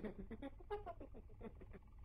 フフ。